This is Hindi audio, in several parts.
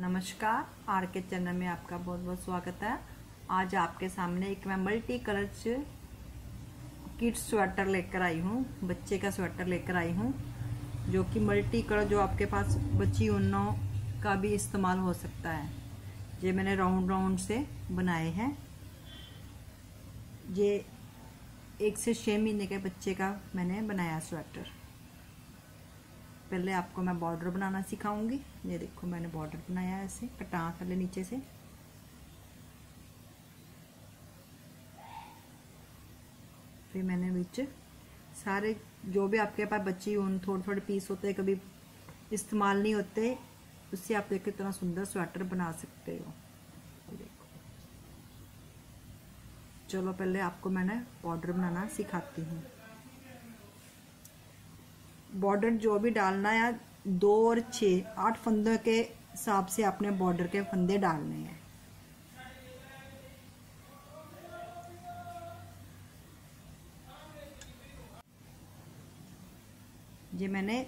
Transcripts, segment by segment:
नमस्कार, आर के चैनल में आपका बहुत बहुत स्वागत है। आज आपके सामने एक मैं मल्टी कलर किड्स स्वेटर लेकर आई हूँ, बच्चे का स्वेटर लेकर आई हूँ, जो कि मल्टी कलर जो आपके पास बच्ची ऊनों का भी इस्तेमाल हो सकता है। ये मैंने राउंड राउंड से बनाए हैं। ये एक से छः महीने के बच्चे का मैंने बनाया स्वेटर पहले आपको मैं बॉर्डर बनाना सिखाऊँगी। ये देखो मैंने बॉर्डर बनाया है ऐसे कटा पहले नीचे से। फिर मैंने बीच सारे जो भी आपके पास बच्ची ऊन थोड़े थोड़े पीस होते हैं, कभी इस्तेमाल नहीं होते, उससे आप देखो इतना सुंदर स्वेटर बना सकते हो। देखो। चलो पहले आपको मैंने बॉर्डर बनाना सिखाती हूँ। बॉर्डर जो भी डालना है दो और छ, आठ फंदों के हिसाब से अपने बॉर्डर के फंदे डालने हैं। ये मैंने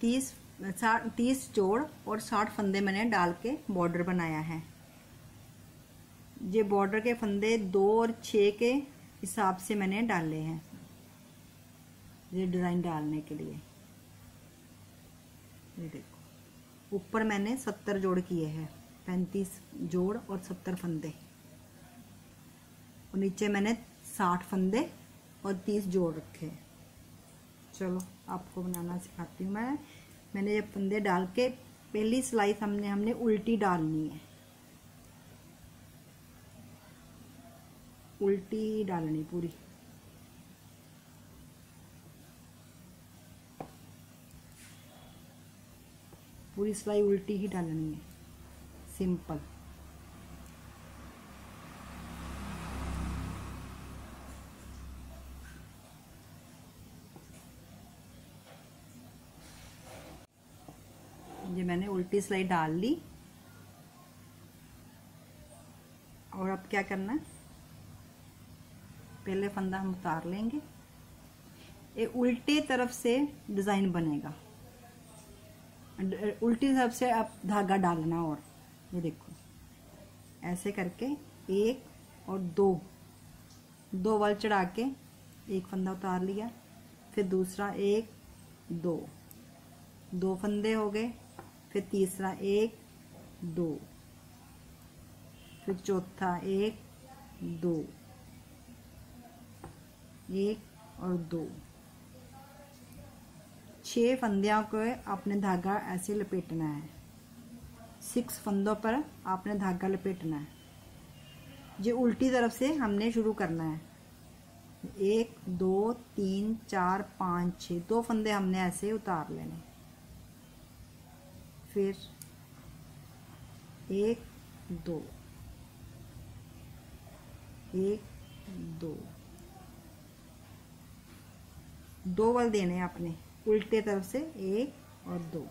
तीस, साठ, तीस जोड़ और साठ फंदे मैंने डाल के बॉर्डर बनाया है। ये बॉर्डर के फंदे दो और छ के हिसाब से मैंने डाले हैं, ये डिज़ाइन डालने के लिए। ये देखो। ऊपर मैंने सत्तर जोड़ किए हैं, पैंतीस जोड़ और सत्तर फंदे। और नीचे मैंने साठ फंदे और तीस जोड़ रखे हैं। चलो, आपको बनाना सिखाती हूँ मैं। मैंने ये फंदे डाल के, पहली सिलाई हमने हमने उल्टी डालनी है। उल्टी डालनी पूरी। पूरी सिलाई उल्टी ही डालनी है। सिंपल ये मैंने उल्टी सिलाई डाल ली। और अब क्या करना है? पहले फंदा हम उतार लेंगे। ये उल्टे तरफ़ से डिज़ाइन बनेगा। उल्टी तरफ़ से आप धागा डालना और, ये देखो। ऐसे करके एक और दो दो वाल चढ़ा के एक फंदा उतार लिया, फिर दूसरा एक, दो। दो फंदे हो गए, फिर तीसरा एक, दो। फिर चौथा एक, दो। एक और दो। छह फंदियों को आपने धागा ऐसे लपेटना है। सिक्स फंदों पर आपने धागा लपेटना है। ये उल्टी तरफ़ से हमने शुरू करना है। एक, दो, तीन, चार, पाँच छः दो फंदे हमने ऐसे उतार लेने। फिर एक, दो। एक, दो। दो वाल देने अपने उल्टे तरफ़ से एक और दो।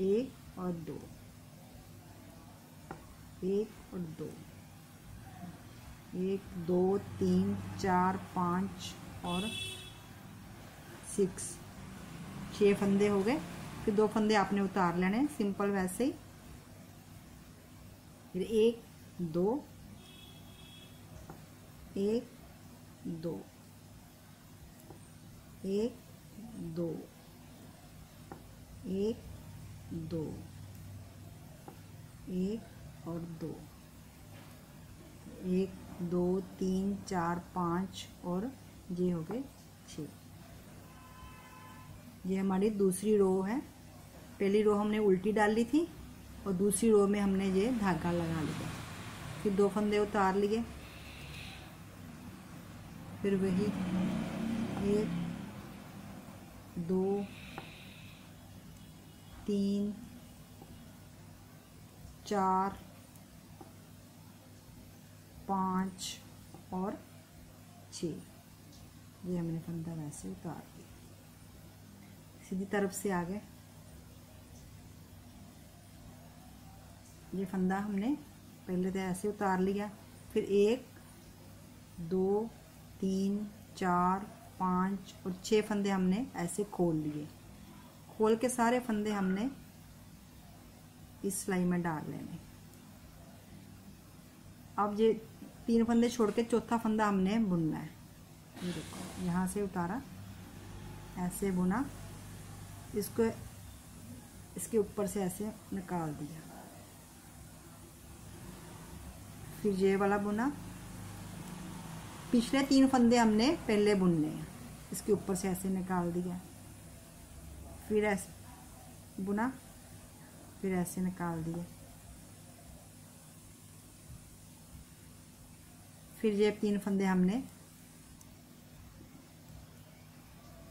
एक और दो। एक और दो। एक, दो, तीन, चार, पाँच और सिक्स। छः फंदे हो गए। फिर दो फंदे आपने उतार लेने सिंपल वैसे ही। फिर एक, दो। एक, दो। एक, दो। एक दो। एक और दो। एक, दो, तीन, चार, पाँच और ये हो गए छ। ये हमारी दूसरी रो है। पहली रो हमने उल्टी डाल ली थी और दूसरी रो में हमने ये धागा लगा लिया। फिर दो फंदे उतार लिए। फिर वही एक दो, तीन, चार, पाँच और छ। ये हमने फंदा वैसे उतार दिया। सीधी तरफ़ से आ गए ये फंदा हमने पहले तो ऐसे उतार लिया। फिर एक, दो, तीन, चार पाँच और छः फंदे हमने ऐसे खोल लिए। खोल के सारे फंदे हमने इस सिलाई में डाल लेने। अब ये तीन फंदे छोड़ के चौथा फंदा हमने बुनना है। ये देखो, यहाँ से उतारा, ऐसे बुना, इसको, इसके ऊपर से ऐसे निकाल दिया। फिर ये वाला बुना। पिछले तीन फंदे हमने पहले बुनने हैं। इसके ऊपर से ऐसे निकाल दिया। फिर ऐसे, बुना, फिर ऐसे निकाल दिया। फिर ये तीन फंदे हमने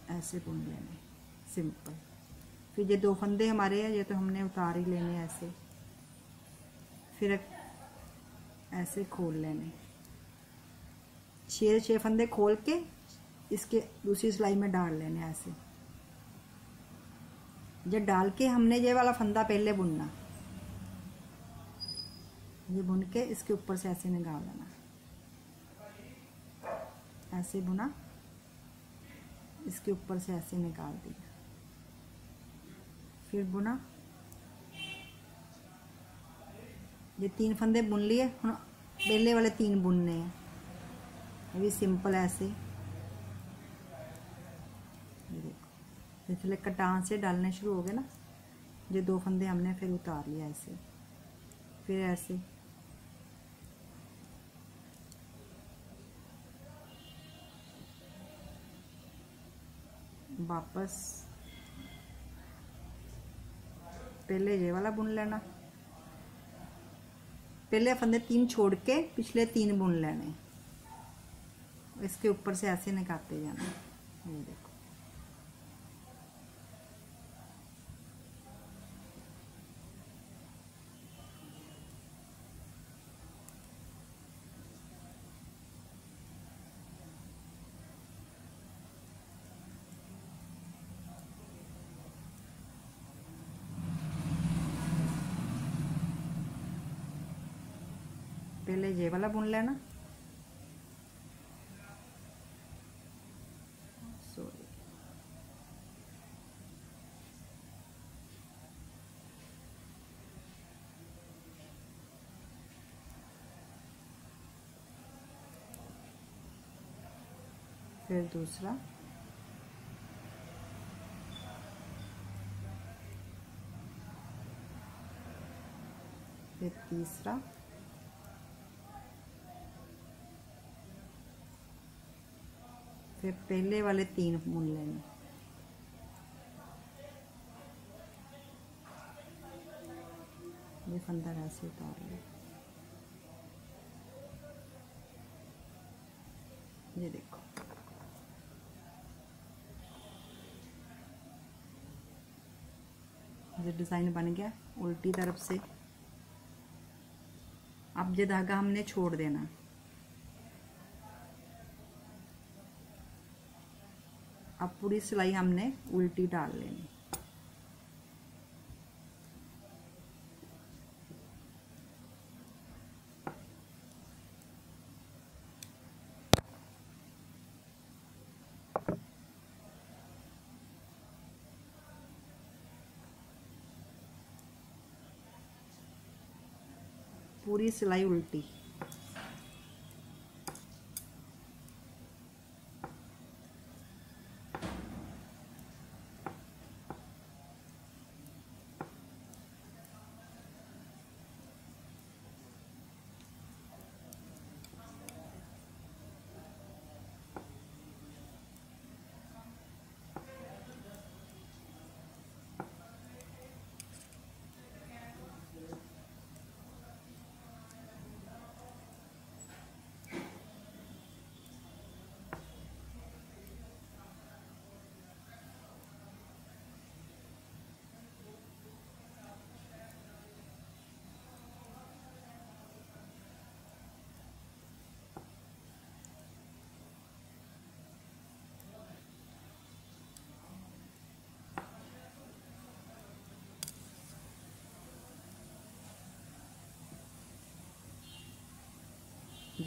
ऐसे बुन लेने, सिंपल। फिर ये दो फंदे हमारे हैं, ये तो हमने उतार ही लेने ऐसे। फिर ऐसे खोल लेने। छः छः फंदे खोल के इसके दूसरी सिलाई में डाल लेने ऐसे। जब डाल के हमने ये वाला फंदा पहले बुनना, ये बुन के इसके ऊपर से ऐसे निकाल देना ऐसे बुना, इसके ऊपर से ऐसे निकाल दिया। फिर बुना। ये तीन फंदे बुन लिए, हम पहले वाले तीन बुनने हैं। अभी सिंपल ऐसे ये देखो इसलिए कटान से डालने शुरू हो गए ना ये दो फंदे हमने फिर उतार लिया ऐसे फिर ऐसे वापस पहले ये वाला बुन लेना पहले फंदे तीन छोड़ के पिछले तीन बुन लेने इसके ऊपर से ऐसे निकालते जाना ये देखो पहले ये वाला बुन लेना सॉरी फिर दूसरा फिर तीसरा फिर पहले वाले तीन बुन लेने। ये फंदा ऐसे उतार ले। ये देखो। ये डिज़ाइन बन गया उल्टी तरफ़ से। अब ये धागा हमने छोड़ देना। अब पूरी सिलाई हमने उल्टी डाल लेनी। पूरी सिलाई उल्टी।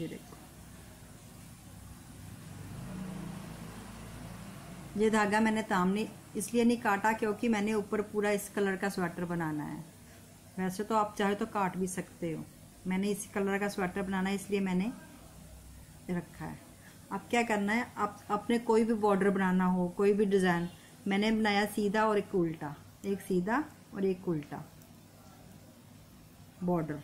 ये देखो ये धागा मैंने तामनी इसलिए नहीं काटा क्योंकि मैंने ऊपर पूरा इस कलर का स्वेटर बनाना है। वैसे तो आप चाहे तो काट भी सकते हो। मैंने इस कलर का स्वेटर बनाना है, इसलिए मैंने रखा है। अब क्या करना है? आप अपने कोई भी बॉर्डर बनाना हो, कोई भी डिज़ाइन, मैंने बनाया सीधा और एक उल्टा। एक सीधा और एक उल्टा। बॉर्डर।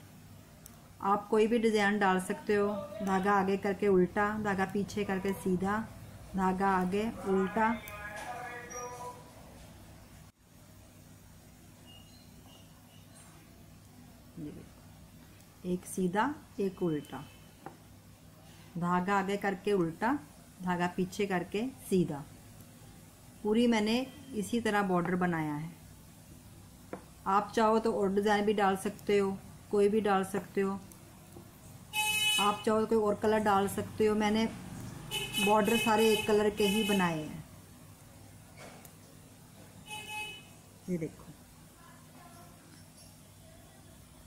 आप कोई भी डिज़ाइन डाल सकते हो। धागा आगे करके उल्टा, धागा पीछे करके सीधा, धागा आगे उल्टा। एक सीधा, एक उल्टा। धागा आगे करके उल्टा, धागा पीछे करके सीधा। पूरी मैंने इसी तरह बॉर्डर बनाया है। आप चाहो तो और डिज़ाइन भी डाल सकते हो, कोई भी डाल सकते हो। आप चाहो तो कोई और कलर डाल सकते हो। मैंने बॉर्डर सारे एक कलर के ही बनाए हैं। ये देखो।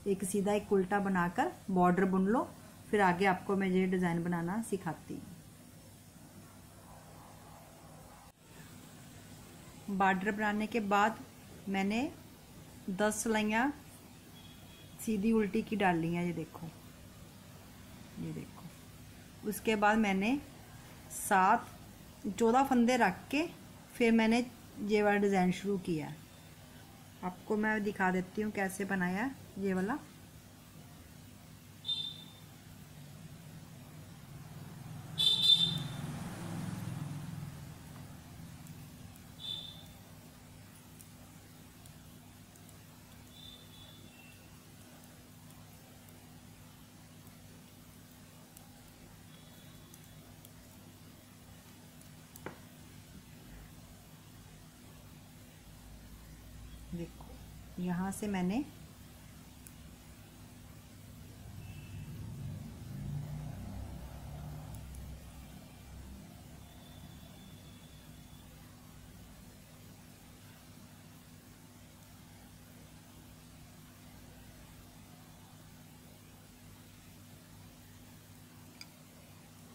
एक सीधा एक उल्टा बनाकर बॉर्डर बुन लो। फिर आगे आपको मैं ये डिज़ाइन बनाना सिखाती हूँ। बॉर्डर बनाने के बाद मैंने दस सिलाइयाँ सीधी उल्टी की डाल ली हैं, ये देखो। ये देखो। उसके बाद मैंने सात, चौदह फंदे रख के फिर मैंने ये वाला डिज़ाइन शुरू किया। आपको मैं दिखा देती हूँ कैसे बनाया ये वाला देखो यहाँ से मैंने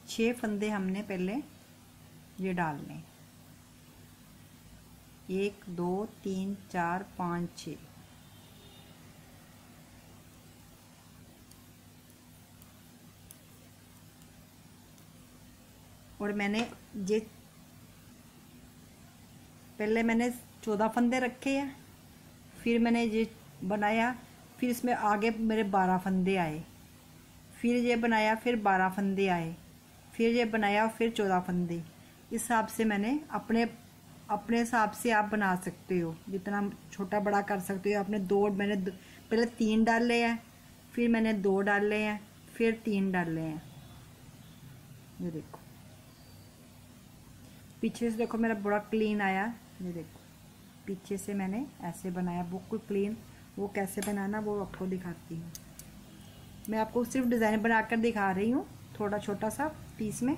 छः फंदे हमने पहले ये डालने। एक, दो, तीन, चार, पाँच, छ। और मैंने ये पहले मैंने चौदह फंदे रखे हैं, फिर मैंने ये बनाया, फिर इसमें आगे मेरे बारह फंदे आए। फिर ये बनाया, फिर बारह फंदे आए। फिर ये बनाया, फिर चौदह फंदे। इस हिसाब से मैंने अपने अपने हिसाब से आप बना सकते हो। जितना छोटा बड़ा कर सकते हो। आपने दो मैंने दो, पहले तीन डाले हैं फिर मैंने दो डाले हैं फिर तीन डाले हैं। ये देखो। पीछे से देखो मेरा बड़ा क्लीन आया। ये देखो। पीछे से मैंने ऐसे बनाया। बिल्कुल क्लीन वो कैसे बनाना वो आपको दिखाती हूँ। मैं आपको सिर्फ़ डिज़ाइन बनाकर दिखा रही हूँ थोड़ा छोटा सा पीस में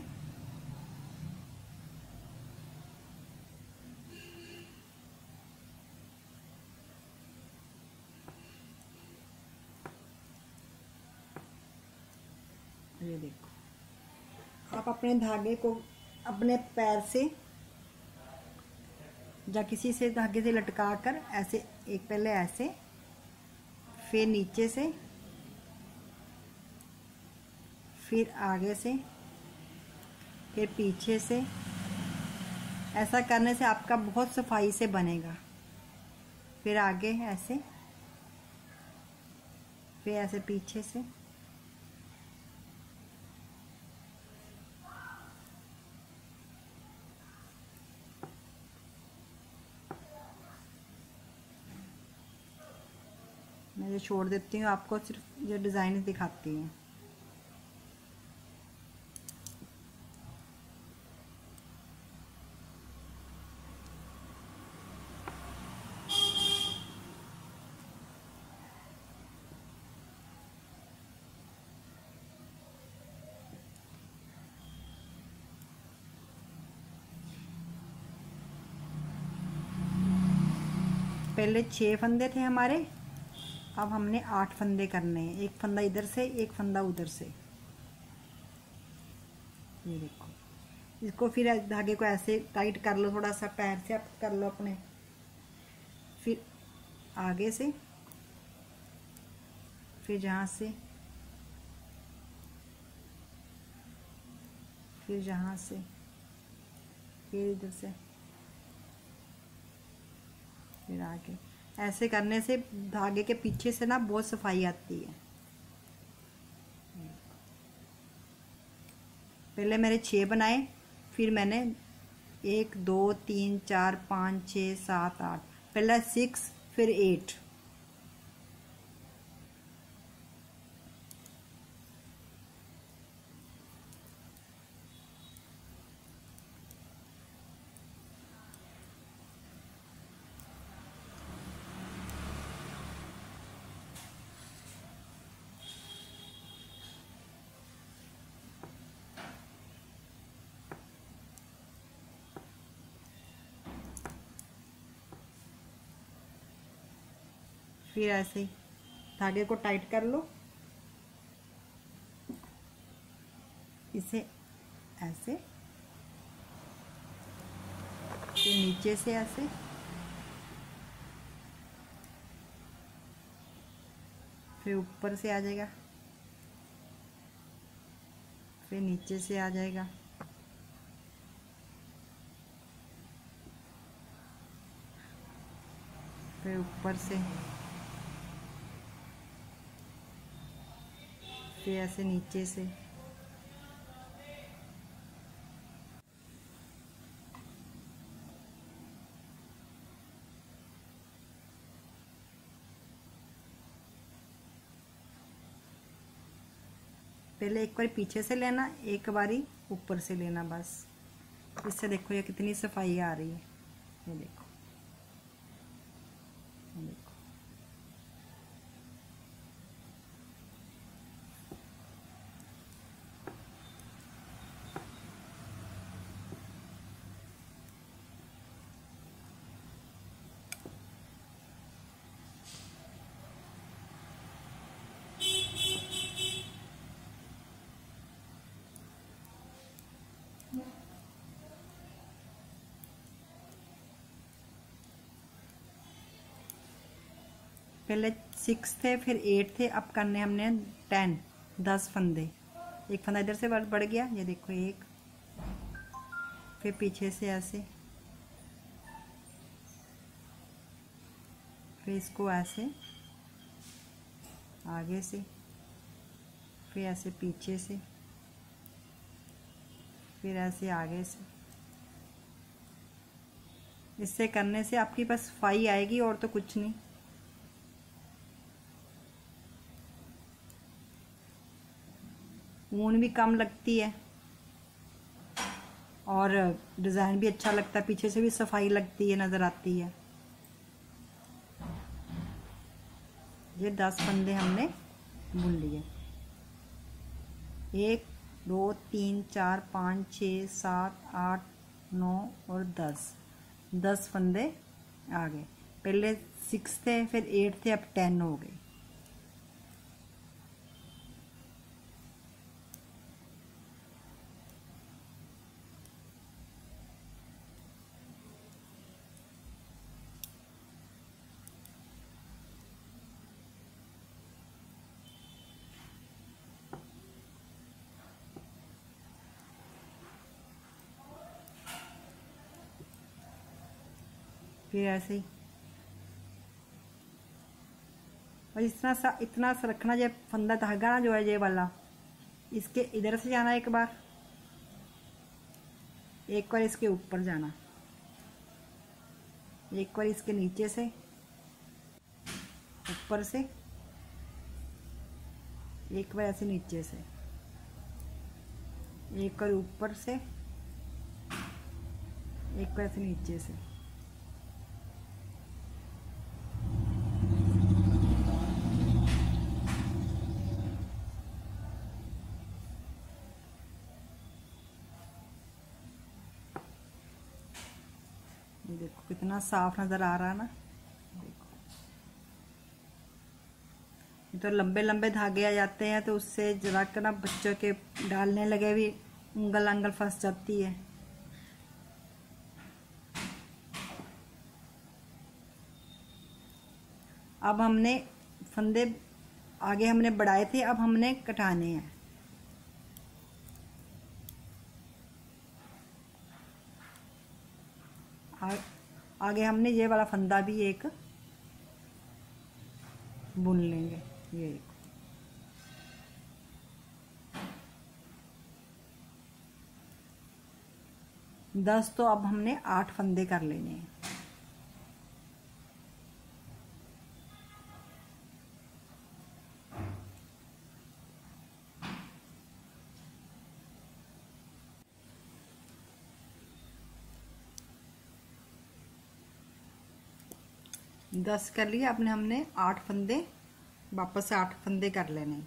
ये देखो आप अपने धागे को अपने पैर से या किसी से धागे से लटका कर ऐसे, एक पहले ऐसे, फिर नीचे से, फिर आगे से, फिर पीछे से। ऐसा करने से आपका बहुत सफ़ाई से बनेगा। फिर आगे ऐसे, फिर ऐसे पीछे से। मैं ये छोड़ देती हूँ, आपको सिर्फ़ ये डिज़ाइन दिखाती हूँ। पहले छः फंदे थे हमारे। अब हमने आठ फंदे करने हैं। एक फंदा इधर से, एक फंदा उधर से। ये देखो। इसको फिर धागे को ऐसे टाइट कर लो, थोड़ा सा पैर से कर लो अपने। फिर आगे से। फिर जहाँ से। फिर जहाँ से। फिर इधर से। फिर आगे। ऐसे करने से धागे के पीछे से ना बहुत सफ़ाई आती है। पहले मेरे छः बनाए, फिर मैंने एक, दो, तीन, चार, पाँच छः सात, आठ, पहला सिक्स फिर एट फिर ऐसे ही। धागे को टाइट कर लो। इसे ऐसे। फिर नीचे से ऐसे। फिर ऊपर से आ जाएगा। फिर नीचे से आ जाएगा। फिर ऊपर से। फिर ऐसे नीचे से। पहले एक बार पीछे से लेना, एक बारी ऊपर से लेना बस। इससे देखो ये कितनी सफ़ाई आ रही है। ये देखो ये देखो पहले सिक्स थे, फिर एट थे, अब करने हमने टेन दस फंदे। एक फंदा इधर से बढ़ गया, ये देखो एक। फिर पीछे से ऐसे। फिर इसको ऐसे। आगे से। फिर ऐसे पीछे से। फिर ऐसे आगे से। इससे करने से आपकी बस सफ़ाई आएगी, और तो कुछ नहीं। ऊन भी कम लगती है। और डिज़ाइन भी अच्छा लगता है, पीछे से भी सफ़ाई लगती है, नज़र आती है। ये दस फंदे हमने बुन लिए। एक, दो, तीन, चार, पाँच छ सात, आठ, नौ और दस। दस फंदे आ गए। पहले सिक्स थे, फिर एट थे, अब टेन हो गए। फिर ऐसे ही। और इतना सा इतना सा रखना जो फंदा धागा ना जो है ये वाला, इसके इधर से जाना एक बार। एक बार इसके ऊपर जाना। एक बार इसके नीचे से, ऊपर से, एक बार ऐसे नीचे से। एक बार ऊपर से, एक बार ऐसे नीचे से। कितना साफ़ नज़र आ रहा है ना? देखो। ये तो लंबे लंबे धागे आ जाते हैं तो उससे जरा कर ना बच्चों के डालने लगे भी उंगल अंगल फंस जाती है। अब हमने फंदे आगे हमने बढ़ाए थे, अब हमने कटाने हैं। आगे हमने ये वाला फंदा भी एक बुन लेंगे, ये एक। दस तो अब हमने आठ फंदे कर लेने हैं। दस कर लिए, अपने हमने आठ फंदे, वापस आठ फंदे कर लेने।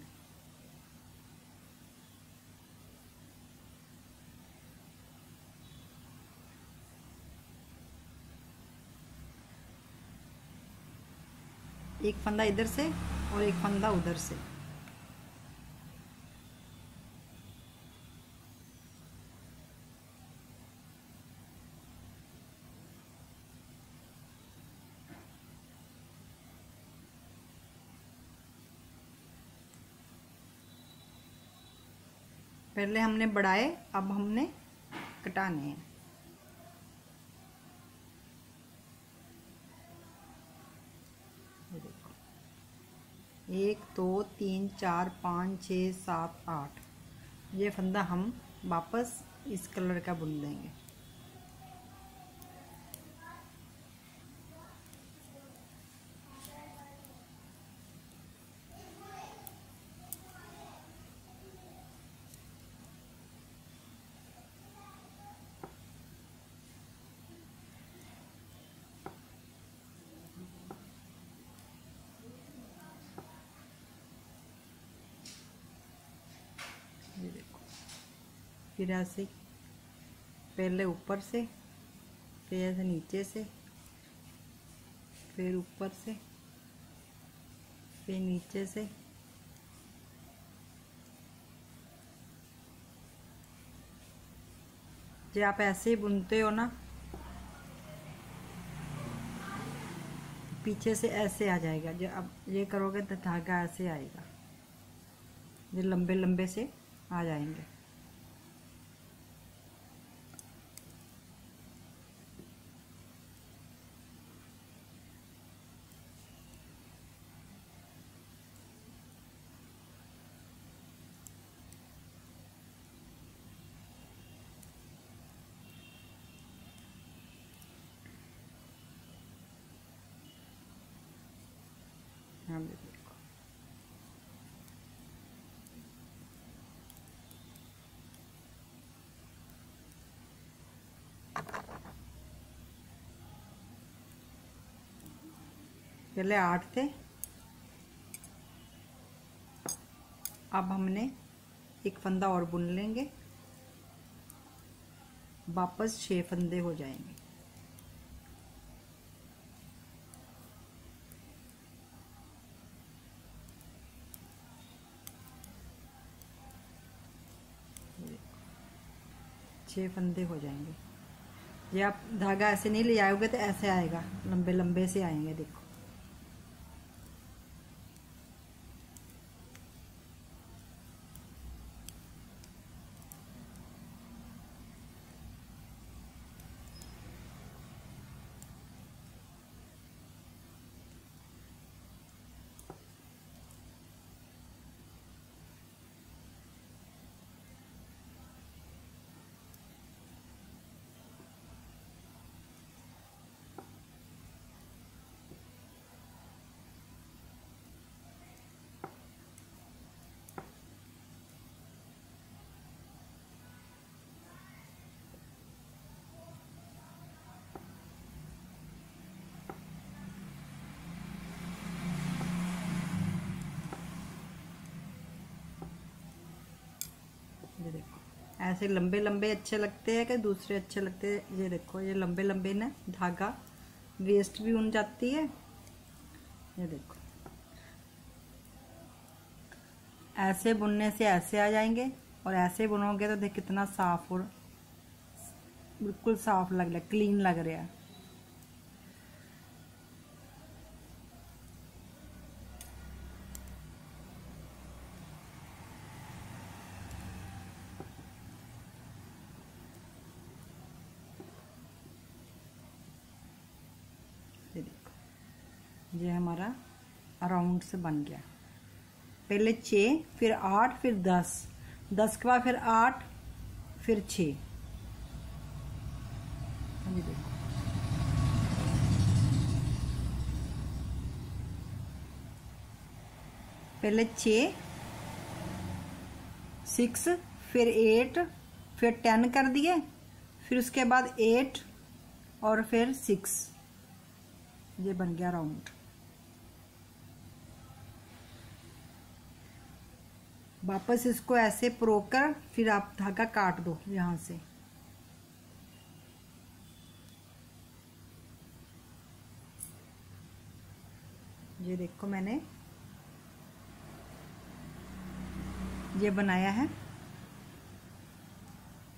एक फंदा इधर से और एक फंदा उधर से। पहले हमने बढ़ाए, अब हमने कटाने हैं। एक, दो, तीन, चार, पाँच छ सात, आठ। ये फंदा हम वापस इस कलर का बुन देंगे। फिर ऐसे पहले ऊपर से, फिर ऐसे नीचे से, फिर ऊपर से, फिर नीचे से। जो आप ऐसे ही बुनते हो ना, पीछे से ऐसे आ जाएगा। जो अब ये करोगे तो धागा ऐसे आएगा। जो लंबे लंबे से आ जाएँगे ध्यान दे देखो पहले आठ थे। अब हमने एक फंदा और बुन लेंगे। वापस छह फंदे हो जाएँगे। छः फंदे हो जाएँगे। ये आप धागा ऐसे नहीं ले आओगे तो ऐसे आएगा। लंबे लंबे से आएँगे, देखो ये देखो ऐसे लंबे लंबे अच्छे लगते हैं कि दूसरे अच्छे लगते हैं? ये देखो, ये लंबे लंबे ना, धागा वेस्ट भी उन जाती है। ये देखो। ऐसे बुनने से ऐसे आ जाएँगे, और ऐसे बुनोगे तो देख कितना साफ़ और बिल्कुल साफ़ लग रहा क्लीन लग रहा है। ये हमारा राउंड से बन गया। पहले छ फिर आठ, फिर दस। दस के बाद फिर आठ, फिर छ पहले छ सिक्स फिर एट फिर टेन कर दिए। फिर उसके बाद एट और फिर सिक्स ये बन गया राउंड वापस इसको ऐसे प्रोकर फिर आप धागा काट दो यहाँ से। ये देखो मैंने। ये बनाया है।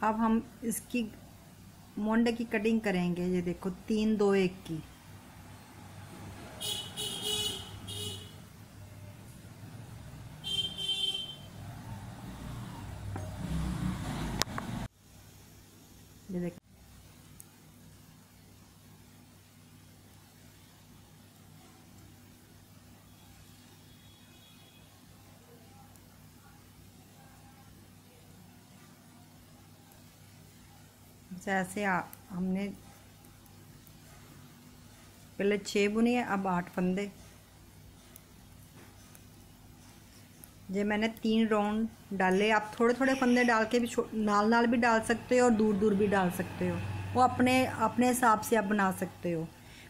अब हम इसकी मोंडे की कटिंग करेंगे। ये देखो, तीन, दो, एक की ये देखो जैसे आ, हमने पहले छः बुनी है अब आठ फंदे ये मैंने तीन राउंड डाले आप थोड़े थोड़े फंदे डाल के भी नाल नाल भी डाल सकते हो और दूर दूर भी डाल सकते हो। वो अपने अपने हिसाब से आप बना सकते हो।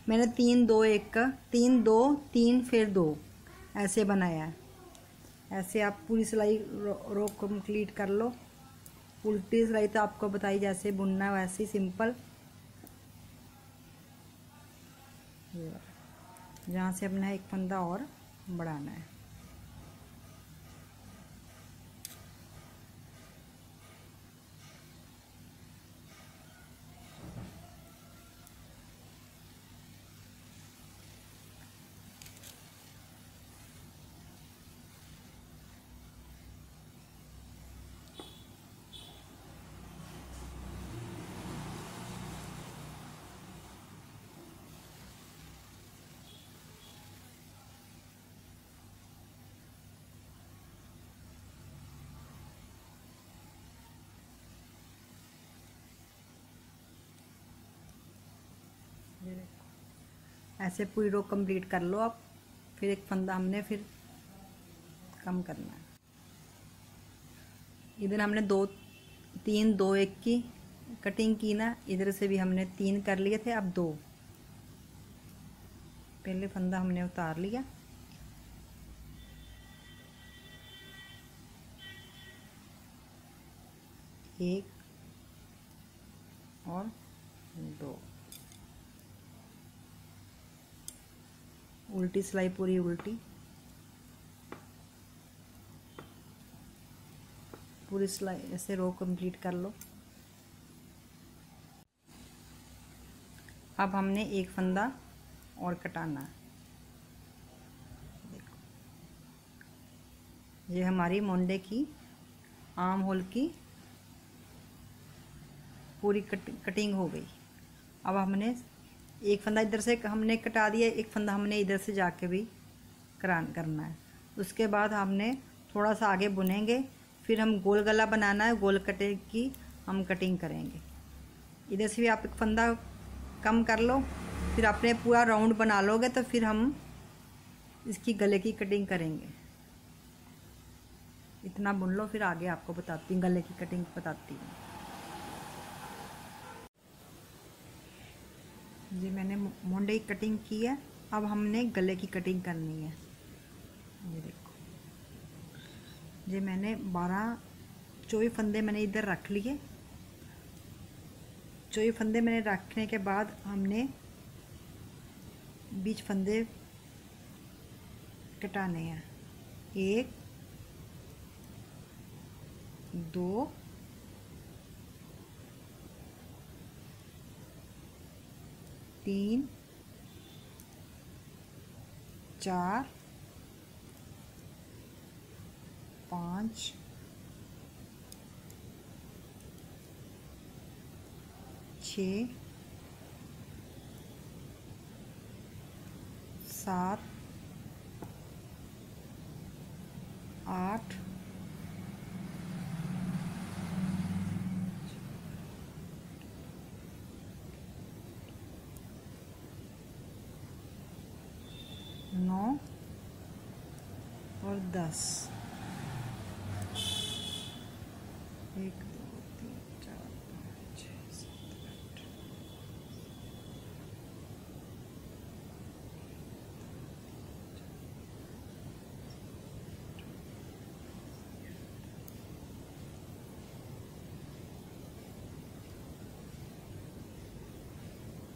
मैंने तीन दो एक का तीन दो तीन फिर दो। ऐसे बनाया है। ऐसे आप पूरी सिलाई रो, रो कंप्लीट कर लो। उल्टी सिलाई तो आपको बताई जैसे बुनना, वैसे ही सिंपल। जहाँ से अपना एक फंदा और बढ़ाना है। ऐसे पूरी रो कंप्लीट कर लो आप, फिर एक फंदा हमने फिर कम करना है। इधर हमने दो, तीन, दो, एक की कटिंग की ना, इधर से भी हमने तीन कर लिए थे, अब दो। पहले फंदा हमने उतार लिया। एक और दो। उल्टी सिलाई पूरी उल्टी। पूरी सिलाई ऐसे रो कंप्लीट कर लो। अब हमने एक फंदा और कटाना देखो। ये हमारी मोंडे की आम होल की पूरी कट, कटिंग हो गई। अब हमने एक फंदा इधर से हमने कटा दिया, एक फंदा हमने इधर से जाके भी करान करना है। उसके बाद हमने थोड़ा सा आगे बुनेंगे, फिर हम गोल गला बनाना है, गोल कटे की हम कटिंग करेंगे। इधर से भी आप एक फंदा कम कर लो, फिर आपने पूरा राउंड बना लोगे तो फिर हम इसकी गले की कटिंग करेंगे। इतना बुन लो, फिर आगे आपको बताती हूँ, गले की कटिंग बताती हूँ। जी, मैंने मोंडे की कटिंग की है। अब हमने गले की कटिंग करनी है। ये देखो। जी, मैंने बारह चौबीस फंदे मैंने इधर रख लिए। चौबीस फंदे मैंने रखने के बाद हमने बीच फंदे कटाने हैं। एक, दो तीन चार पाँच छ सात आठ नौ और दस। एक, दो, तीन, चार, पाँच छः सात, आठ।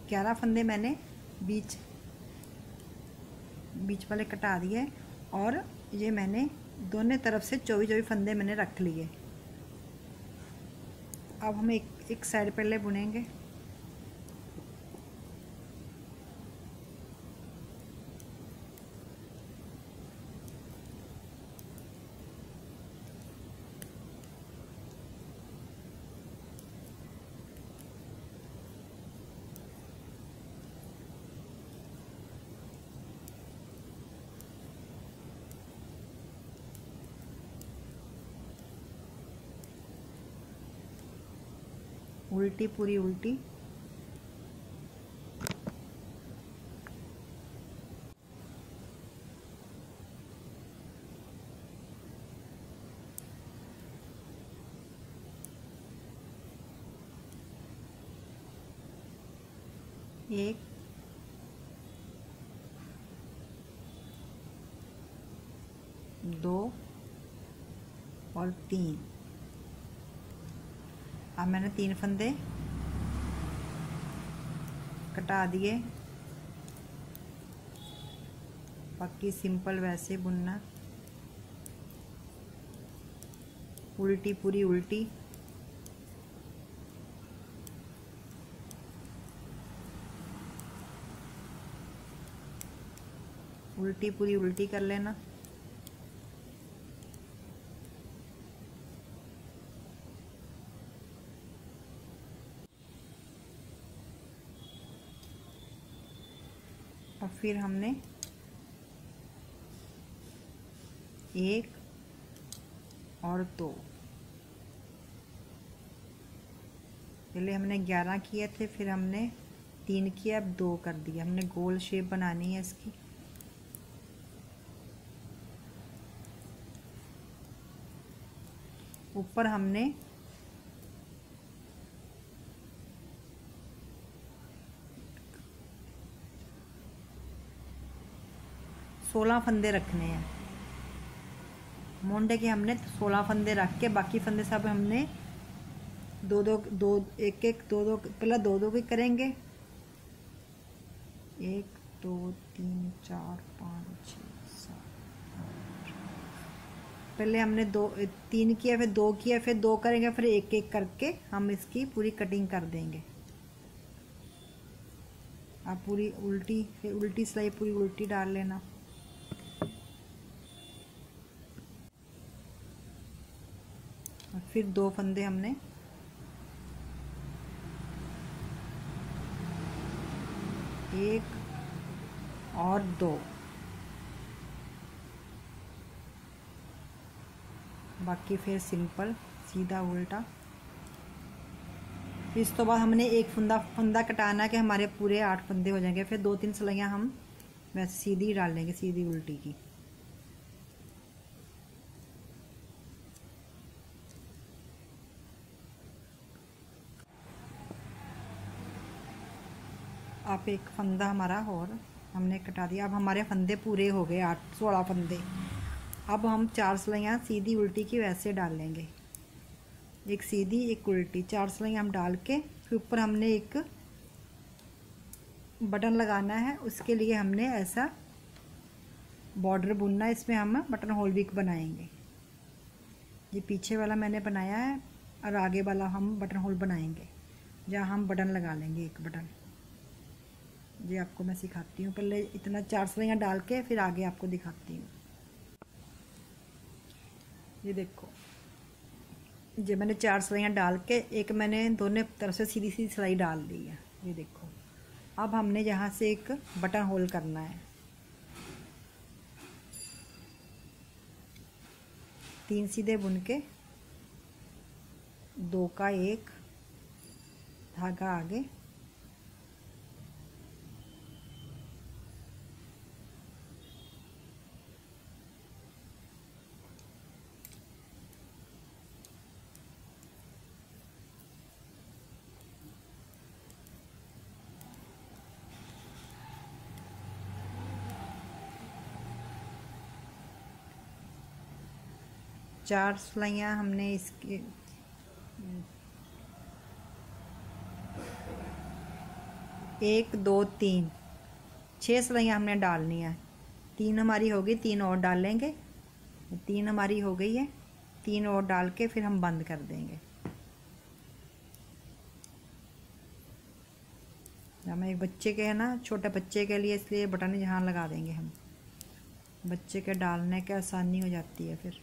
ग्यारह फंदे मैंने बीच बीच वाले कटा दिए और ये मैंने दोनों तरफ़ से चौबीस चौबीस फंदे मैंने रख लिए। अब हम एक एक साइड पहले बुनेंगे। उल्टी पूरी उल्टी। एक। दो। और तीन। अब मैंने तीन फंदे कटा दिए। बाकी सिंपल वैसे बुनना। उल्टी, पूरी उल्टी। उल्टी, पूरी उल्टी कर लेना। और फिर हमने एक और दो। पहले हमने ग्यारह किए थे, फिर हमने तीन किया, अब दो कर दिया। हमने गोल शेप बनानी है इसकी। ऊपर हमने सोलह फंदे रखने हैं। मोंडे के हमने सोलह फंदे रख के, बाकी फंदे सब हमने दो दो दो एक एक दो दो पहले दो दो के करेंगे। एक, दो, तीन, चार, पाँच छः सात पहले हमने दो, तीन किया, फिर दो किया, फिर दो करेंगे, फिर एक एक करके हम इसकी पूरी कटिंग कर देंगे। आप पूरी उल्टी, फिर उल्टी सिलाई पूरी उल्टी डाल लेना और फिर दो फंदे हमने। एक और दो। बाकी फिर सिंपल, सीधा उल्टा। फिर इस तो बाद हमने एक फंदा फंदा कटाना कि हमारे पूरे आठ फंदे हो जाएँगे। फिर दो तीन सिलाइयाँ हम वैसे सीधी डाल लेंगे, सीधी उल्टी की। आप एक फंदा हमारा और हमने कटा दिया। अब हमारे फंदे पूरे हो गए, आठ सोलह फंदे। अब हम चार सिलाइयाँ सीधी उल्टी की वैसे डाल लेंगे। एक सीधी, एक उल्टी। चार सिलाइयाँ हम डाल के फिर ऊपर हमने एक बटन लगाना है। उसके लिए हमने ऐसा बॉर्डर बुनना है। इसमें हम बटन होल भी बनाएँगे। ये पीछे वाला मैंने बनाया है और आगे वाला हम बटन होल बनाएँगे। जहाँ हम बटन लगा लेंगे एक बटन। ये आपको मैं सिखाती हूँ। पहले इतना चार सलाइयाँ डाल के फिर आगे आपको दिखाती हूँ। ये देखो। ये मैंने चार सलाइयाँ डाल के एक मैंने दोनों तरफ़ से सीधी सीधी सिलाई डाल दी है। ये देखो। अब हमने यहाँ से एक बटन होल करना है। तीन सीधे बुन के, दो का एक, धागा आगे चार सिलाइयाँ हमने इसके, एक, दो, तीन। छः सिलाइयाँ हमने डालनी है। तीन हमारी हो गई, तीन और डाल लेंगे। तीन हमारी हो गई है। तीन और डाल के फिर हम बंद कर देंगे। हम एक बच्चे के है ना, छोटे बच्चे के लिए इसलिए बटन यहाँ लगा देंगे हम। बच्चे के डालने के आसानी हो जाती है फिर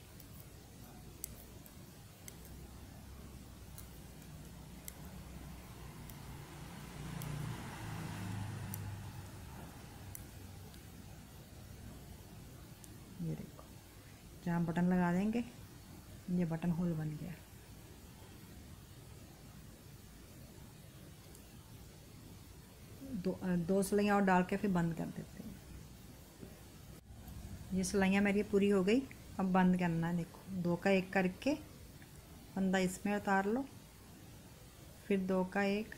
ये देखो जहाँ बटन लगा देंगे। ये बटन होल बन गया। दो दो सिलाइयाँ और डाल के फिर बंद कर देते हैं। ये सिलाइयाँ मेरी पूरी हो गई। अब बंद करना है, देखो। दो का एक करके फंदा इसमें उतार लो। फिर दो का एक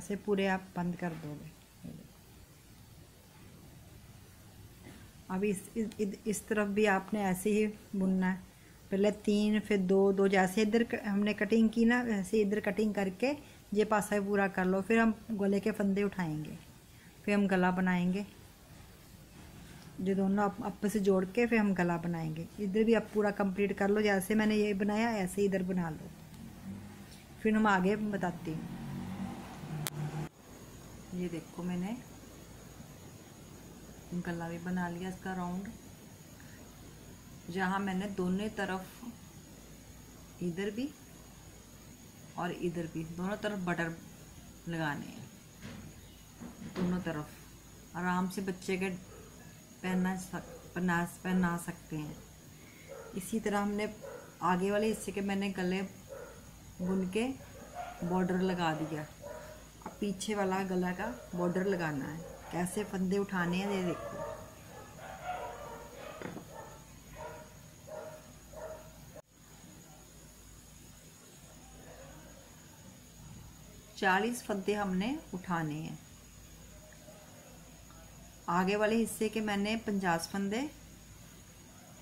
ऐसे पूरे आप बंद कर दोगे। अब इस, इस इस तरफ़ भी आपने ऐसे ही बुनना है। पहले तीन फिर दो दो जैसे इधर हमने कटिंग की ना वैसे इधर कटिंग करके ये पासा पूरा कर लो। फिर हम गले के फंदे उठाएँगे। फिर हम गला बनाएँगे। जो दोनों आपस से जोड़ के फिर हम गला बनाएँगे। इधर भी आप पूरा कंप्लीट कर लो। जैसे मैंने ये बनाया ऐसे इधर बना लो। फिर हम आगे बताती हूँ। ये देखो मैंने। गला भी बना लिया इसका राउंड जहाँ मैंने दोनों तरफ़, इधर भी और इधर भी, दोनों तरफ़ बटर लगाने हैं। दोनों तरफ़। आराम से बच्चे के पहना सक पहना पहना सकते हैं। इसी तरह हमने आगे वाले हिस्से के मैंने गले बुन के बॉर्डर लगा दिया। अब पीछे वाला गला का बॉर्डर लगाना है। कैसे फंदे उठाने हैं, ये देखो। चालीस फंदे हमने उठाने हैं। आगे वाले हिस्से के मैंने पचास फंदे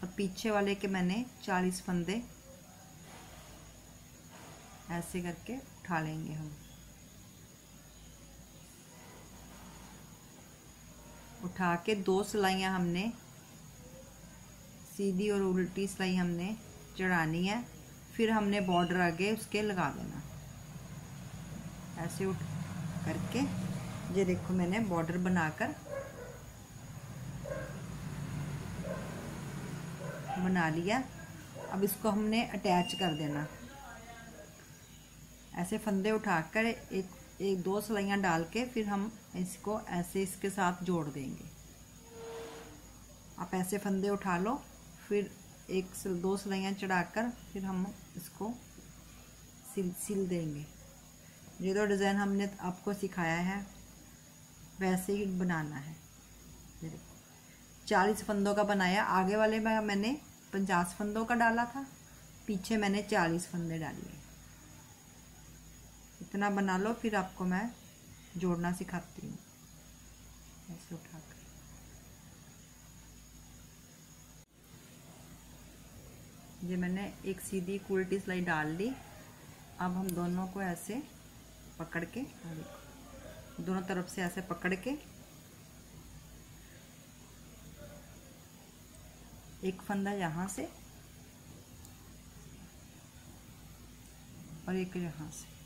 और पीछे वाले के मैंने चालीस फंदे। ऐसे करके उठा लेंगे हम। उठा के दो सिलाइयाँ हमने, सीधी और उल्टी सिलाई हमने चढ़ानी है, फिर हमने बॉर्डर आगे उसके लगा देना। ऐसे उठ करके, ये देखो मैंने बॉर्डर बनाकर, बना लिया। अब इसको हमने अटैच कर देना। ऐसे फंदे उठाकर एक एक, दो सिलाइयाँ डाल के फिर हम इसको ऐसे इसके साथ जोड़ देंगे। आप ऐसे फंदे उठा लो, फिर एक दो सिलाइयाँ चढ़ाकर फिर हम इसको सिल सिल देंगे। ये तो डिज़ाइन हमने आपको सिखाया है, वैसे ही बनाना है। चालीस फंदों का बनाया, आगे वाले में मैंने पचास फंदों का डाला था, पीछे मैंने चालीस फंदे डाले। इतना बना लो, फिर आपको मैं जोड़ना सिखाती हूँ। ऐसे उठाकर। ये मैंने एक सीधी उल्टी सिलाई डाल ली। अब हम दोनों को ऐसे पकड़ के दोनों तरफ़ से ऐसे पकड़ के एक फंदा यहाँ से और एक यहाँ से।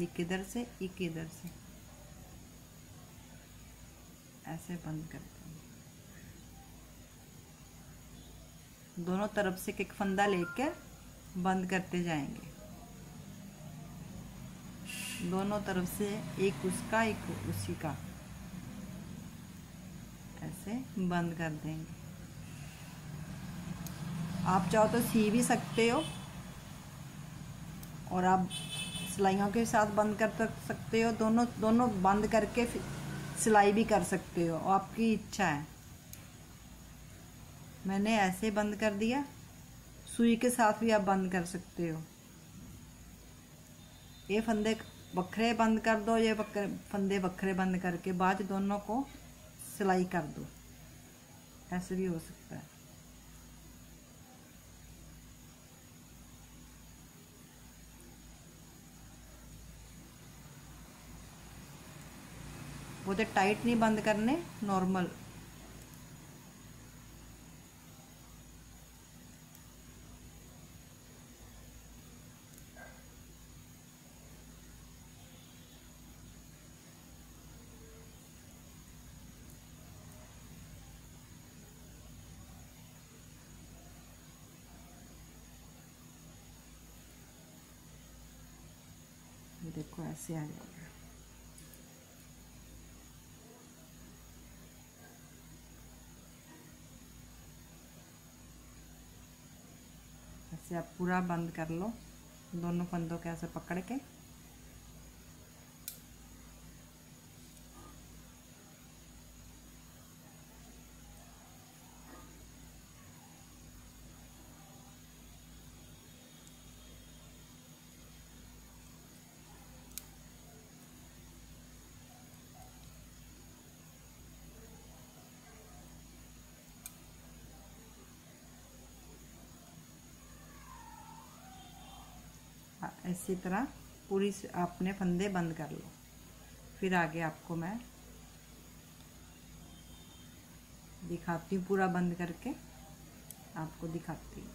एक इधर से, एक इधर से। ऐसे बंद करते हैं। दोनों तरफ़ से एक फंदा लेकर बंद करते जाएँगे। दोनों तरफ़ से एक उसका, एक उसी का। ऐसे बंद कर देंगे। आप चाहो तो सी भी सकते हो, और आप सिलाइयों के साथ बंद कर सकते हो, दोनों दोनों बंद करके सिलाई भी कर सकते हो, आपकी इच्छा है। मैंने ऐसे बंद कर दिया, सुई के साथ भी आप बंद कर सकते हो। ये फंदे बखरे बंद कर दो, ये बकरे फंदे बखरे बंद करके बाद दोनों को सिलाई कर दो। ऐसे भी हो सकता है। वो टाइट नहीं बंद करने नॉर्मल देखो ऐसे आ जाएगा ऐसे आप पूरा बंद कर लो दोनों फंदों के ऐसे पकड़ के। इसी तरह पूरी अपने फंदे बंद कर लो। फिर आगे आपको मैं दिखाती हूँ, पूरा बंद करके आपको दिखाती हूँ।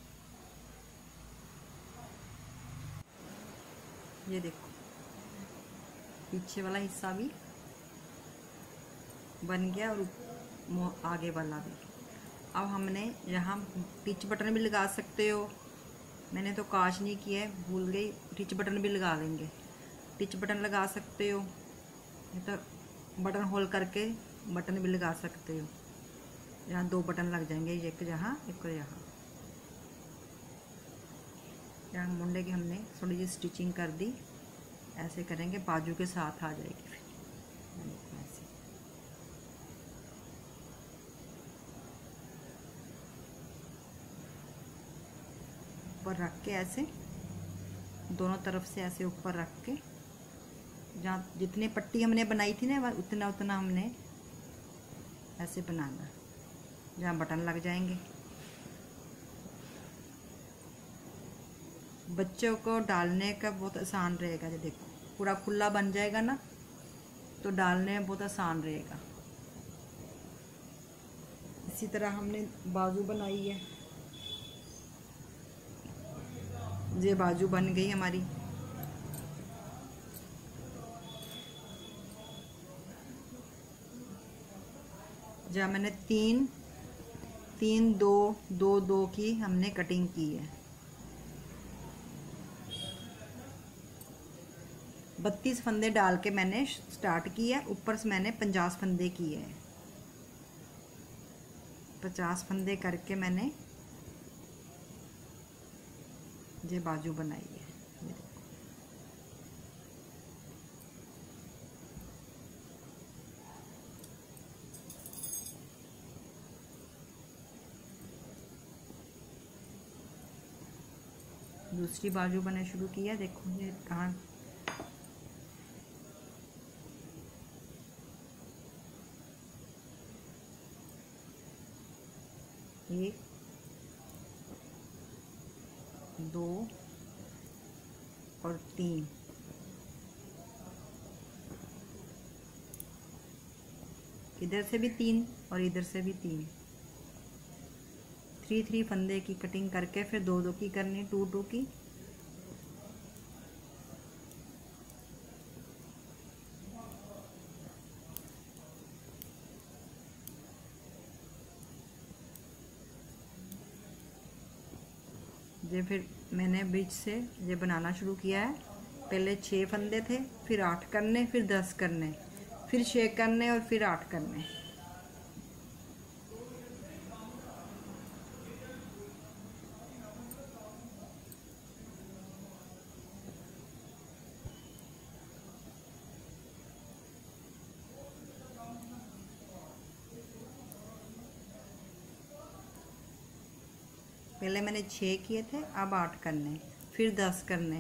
ये देखो, पीछे वाला हिस्सा भी बन गया और आगे वाला भी। अब हमने यहाँ पिच बटन भी लगा सकते हो। मैंने तो काश नहीं किया है, भूल गई। टिच बटन भी लगा लेंगे टिच बटन लगा सकते हो तो बटन होल करके बटन भी लगा सकते हो। यहाँ दो बटन लग जाएँगे, एक यहाँ एक यहाँ। यहाँ मुंडे की हमने थोड़ी सी स्टिचिंग कर दी। ऐसे करेंगे, बाजू के साथ आ जाएगी फिर ऊपर रख के ऐसे, दोनों तरफ़ से ऐसे ऊपर रख के, जहाँ जितने पट्टी हमने बनाई थी ना उतना उतना हमने ऐसे बनाना, जहाँ बटन लग जाएँगे। बच्चों को डालने का बहुत आसान रहेगा जो देखो, पूरा खुला बन जाएगा ना तो डालने में बहुत आसान रहेगा। इसी तरह हमने बाजू बनाई है। ये बाजू बन गई हमारी। जहाँ मैंने तीन तीन, दो दो दो की हमने कटिंग की है। बत्तीस फंदे डाल के मैंने स्टार्ट किया ऊपर से मैंने पचास फंदे किए हैं। पचास फंदे करके मैंने ये बाजू बनाई है दूसरी बाजू बना शुरू किया देखो ये कहाँ एक दो और तीन। इधर से भी तीन और इधर से भी तीन। थ्री थ्री फंदे की कटिंग करके फिर दो दो की करनी, टू टू की। ये फिर मैंने बीच से ये बनाना शुरू किया है। पहले छः फंदे थे, फिर आठ करने, फिर दस करने, फिर छः करने और फिर आठ करने पहले मैंने छः किए थे अब आठ करने फिर दस करने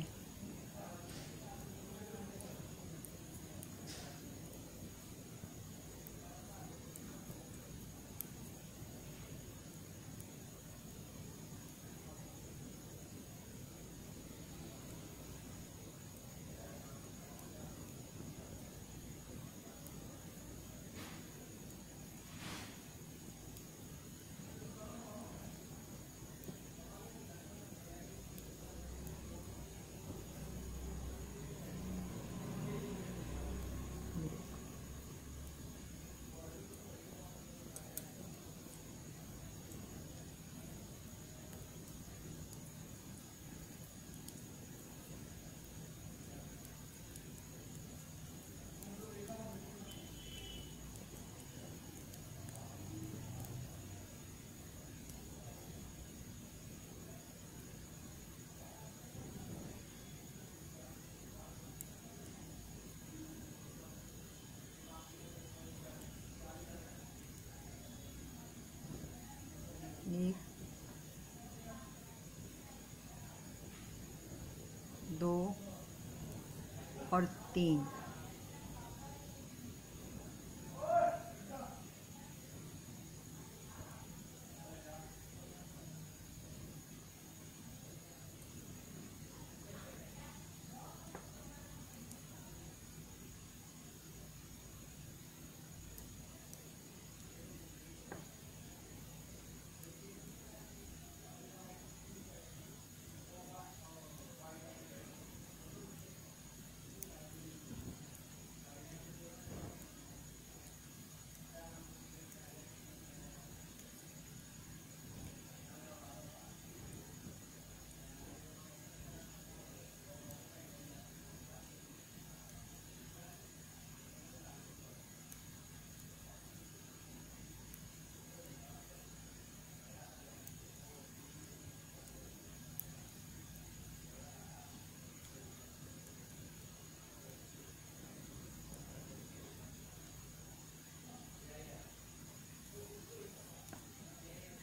एक दो और तीन।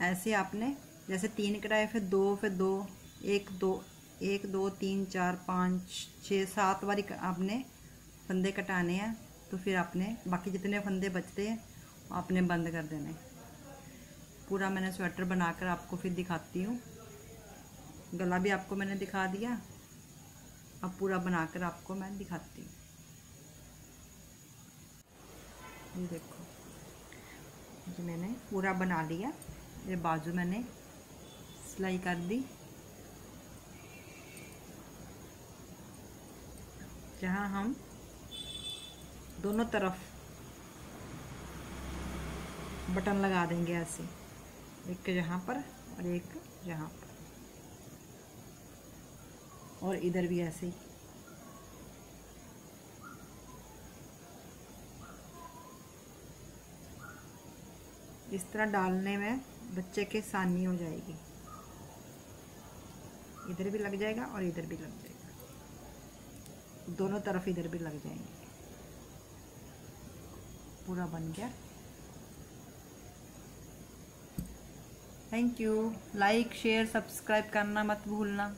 ऐसे आपने, जैसे तीन कटाए फिर दो फिर दो, एक दो एक, दो, तीन, चार, पाँच, छः, सात बारी आपने फंदे कटाने हैं तो फिर आपने बाकी जितने फंदे बचते हैं, आपने बंद कर देने पूरा मैंने स्वेटर बनाकर आपको फिर दिखाती हूँ। गला भी आपको मैंने दिखा दिया, अब पूरा बनाकर आपको मैं दिखाती हूँ। ये देखो, ये मैंने पूरा बना लिया। ये बाजू मैंने सिलाई कर दी। जहाँ हम दोनों तरफ़ बटन लगा देंगे ऐसे, एक यहाँ पर और एक यहाँ पर। और इधर भी ऐसे ही। इस तरह डालने में बच्चे के सानी हो जाएगी। इधर भी लग जाएगा और इधर भी लग जाएगा। दोनों तरफ़ इधर भी लग जाएँगे। पूरा बन गया। Thank you like share subscribe करना मत भूलना।